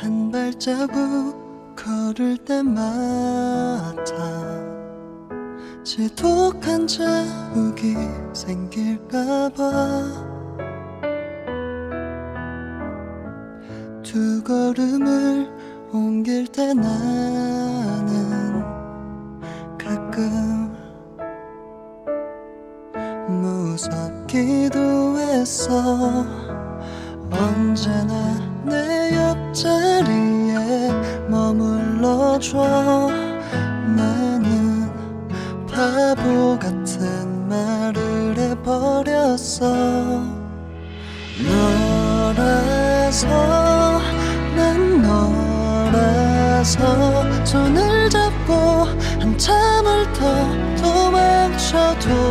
한 발자국 걸을 때마다 지독한 자욱이 생길까봐 두 걸음을 옮길 때 나는 가끔 무섭기도 했어 언제나 내 옆자리에 머물러줘. 나는 바보 같은 말을 해버렸어. 너라서 난 너라서 손을 잡고 한참을 더 도망쳐도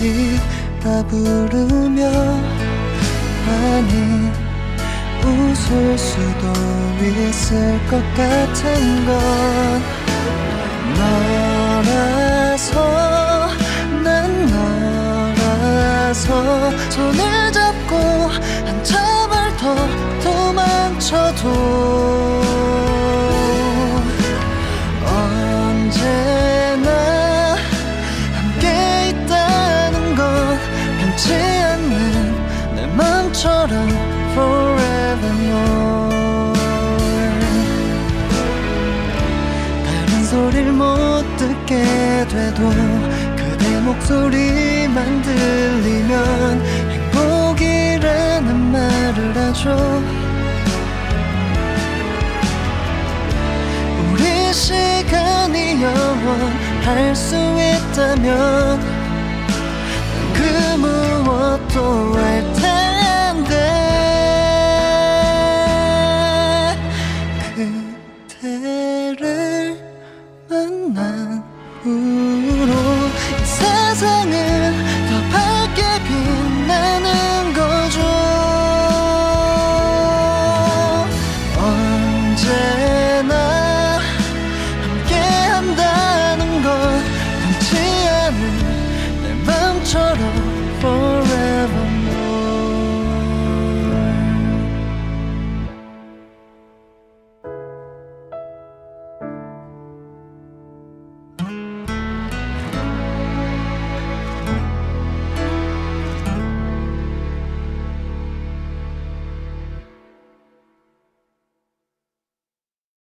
추억이 다 부르며 아니 웃을 수도 있을 것 같은 건 너라서 난 너라서 손을 잡고 한참 맘처럼 forevermore. 다른 소리를 못 듣게 돼도 그대 목소리만 들리면 행복이라는 말을 하죠. 우리 시간이 영원할 수 있다면 그